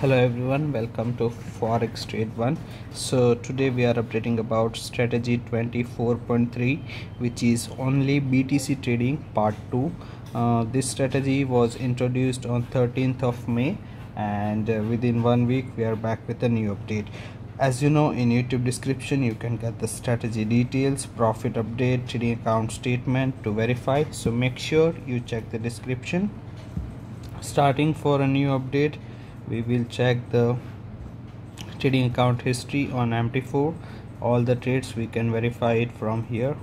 hello everyone. Welcome to forex trade one. So today we are updating about strategy 24.3 which is only btc trading part 2 uh, this strategy was introduced on 13th of may and uh, within one week we are back with a new update. As you know in youtube description you can get the strategy details profit update trading account statement to verify. So make sure you check the description. Starting for a new update we will check the trading account history on MT4 all the trades we can verify it from here.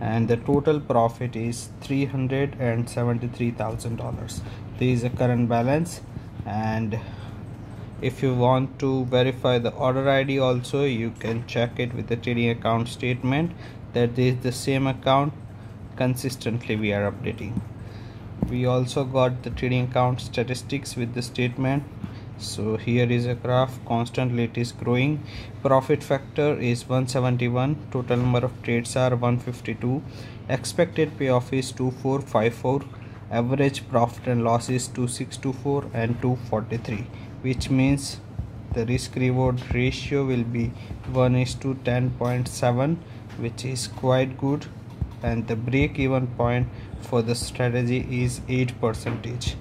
And the total profit is $373,000 this is a current balance. And if you want to verify the order ID also you can check it with the trading account statement. That is the same account. Consistently we are updating we also got the trading account statistics with the statement. So here is a graph. Constantly it is growing. Profit factor is 171 total number of trades are 152 expected payoff is 2454 average profit and loss is 2624 and 243 which means the risk reward ratio will be 1 is to 10.7 which is quite good and the break even point for the strategy is 8 percentage.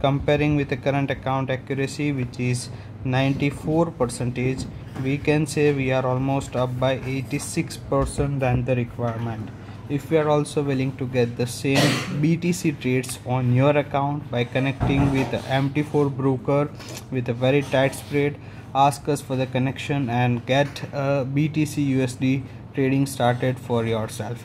Comparing with the current account accuracy which is 94 percentage we can say we are almost up by 86 percent than the requirement. If we are also willing to get the same BTC trades on your account by connecting with MT4 broker with a very tight spread ask us for the connection and get a BTC USD trading started for yourself